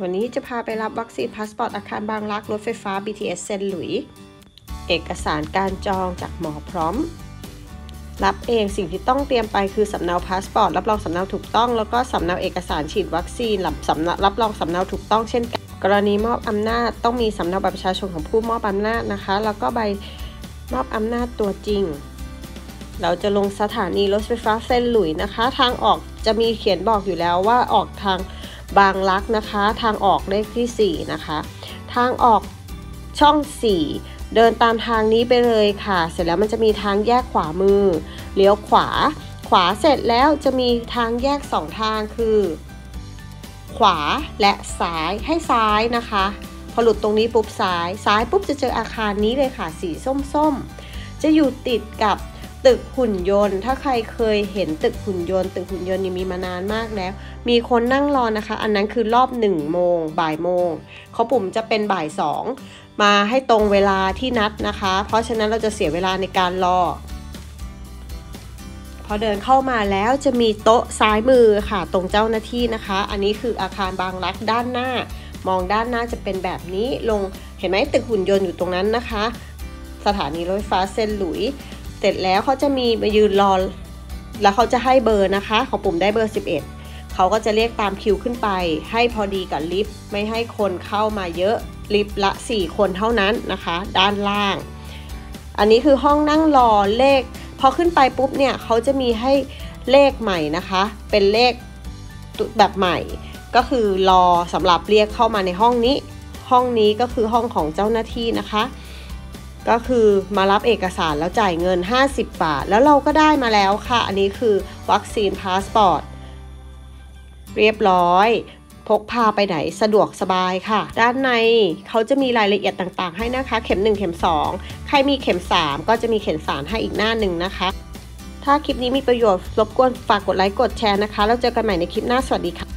วันนี้จะพาไปรับวัคซีนพาสปอร์ตอาคารบางรักรถไฟฟ้า BTS เซนหลุย เอกสารการจองจากหมอพร้อม รับเองสิ่งที่ต้องเตรียมไปคือสำเนาพาสปอร์ตรับรองสำเนาถูกต้อง แล้วก็สำเนาเอกสารฉีดวัคซีนรับสำเนารับรองสำเนาถูกต้องเช่นกันกรณีมอบอำนาจต้องมีสำเนาบัตรประชาชนของผู้มอบอำนาจนะคะ แล้วก็ใบมอบอำนาจตัวจริง เราจะลงสถานีรถไฟฟ้าเซนต์หลุยส์นะคะ ทางออกจะมีเขียนบอกอยู่แล้วว่าออกทาง บางรักนะคะ ทางออกเลขที่ 4 นะคะ ทางออกช่อง 4 เดินตามทางนี้ไปเลยค่ะ เสร็จแล้วมันจะมีทางแยกขวามือ เลี้ยวขวา ขวาเสร็จแล้วจะมีทางแยก 2 ทางคือ ขวาและซ้ายให้ซ้ายนะคะ พอหลุดตรงนี้ปุ๊บซ้าย ซ้ายปุ๊บจะเจออาคารนี้เลยค่ะ สีส้มๆ จะอยู่ติดกับ ตึกหุ่นยนต์ ถ้าใครเคยเห็นตึกหุ่นยนต์ ตึกหุ่นยนต์นี่มีมานานมากแล้ว มีคนนั่งรอนะคะ อันนั้นคือรอบ1โมงบ่ายโมงเขาปุ่มจะเป็นบ่าย2มาให้ตรงเวลาที่นัดนะคะ เพราะฉะนั้นเราจะเสียเวลาในการรอ พอเดินเข้ามาแล้วจะมีโต๊ะซ้ายมือค่ะ ตรงเจ้าหน้าที่นะคะ อันนี้คืออาคารบางรักด้านหน้า มองด้านหน้าจะเป็นแบบนี้ลงเห็นไหมตึกหุ่นยนต์อยู่ตรงนั้นนะคะ สถานีรถไฟฟ้าเซนหลุยส์ เสร็จแล้วเขาจะมีมายืนรอแล้วเขาจะให้เบอร์นะคะ ของปุ่มได้เบอร์ 11 เขาก็จะเรียกตามคิวขึ้นไป ให้พอดีกับลิฟต์ไม่ให้คนเข้ามาเยอะลิฟต์ละ 4 คนเท่านั้นนะคะ ด้านล่าง อันนี้คือห้องนั่งรอเลข พอขึ้นไปปุ๊บเนี่ยเขาจะมีให้เลขใหม่นะคะ เป็นเลขแบบใหม่ ก็คือรอสำหรับเรียกเข้ามาในห้องนี้ ห้องนี้ก็คือห้องของเจ้าหน้าที่นะคะ ก็คือมารับเอกสารแล้วจ่ายเงิน 50 บาท แล้วเราก็ได้มาแล้วค่ะ อันนี้คือวัคซีนพาสปอร์ตเรียบร้อย พกพาไปไหนสะดวกสบายค่ะ ด้านในเขาจะมีรายละเอียดต่างๆ ให้นะคะ เข็ม 1 เข็ม 2 ใครมีเข็ม 3 ก็จะมีเข็มสามให้อีกหน้าหนึ่งนะคะ ถ้าคลิปนี้มีประโยชน์รบกวนฝากกดไลค์กดแชร์นะคะ แล้วเจอกันใหม่ในคลิปหน้าสวัสดีค่ะ